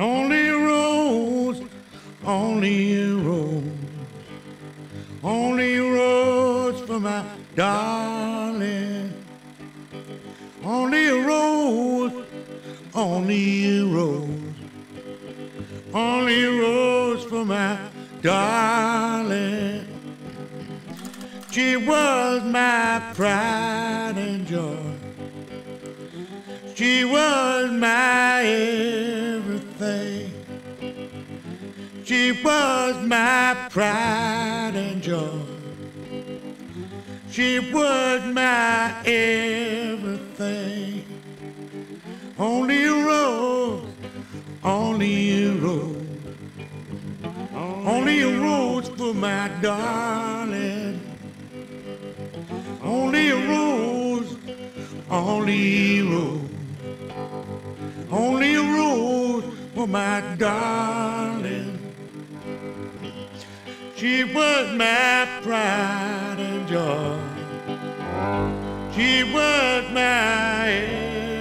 Only only rose, only rose for my darling. Only rose, only rose, only rose for my darling. She was my pride and joy. She was my everything. She was my pride and joy. She was my everything. Only a rose, only a rose, only a rose for my darling. Only a rose, only a rose. Only a rose for my darling. She was my pride and joy. She was my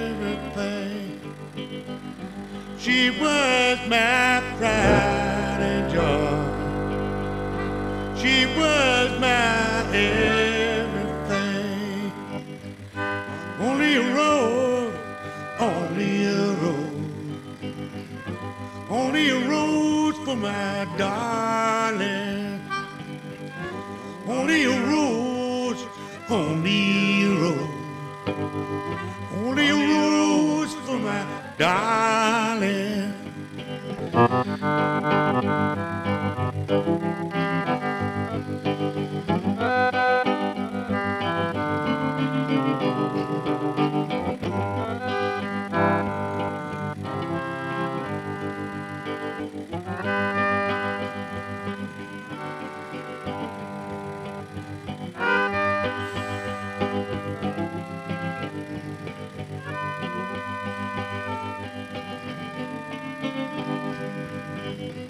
everything. She was my pride and joy. She was my everything. Only a rose, only a rose. Only a rose for my darling. Only a rose, only a rose. Only a rose for my darling.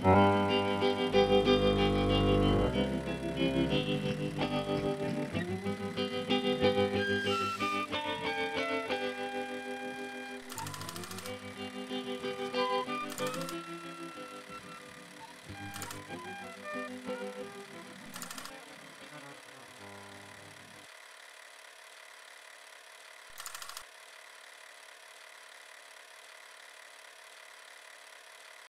Thank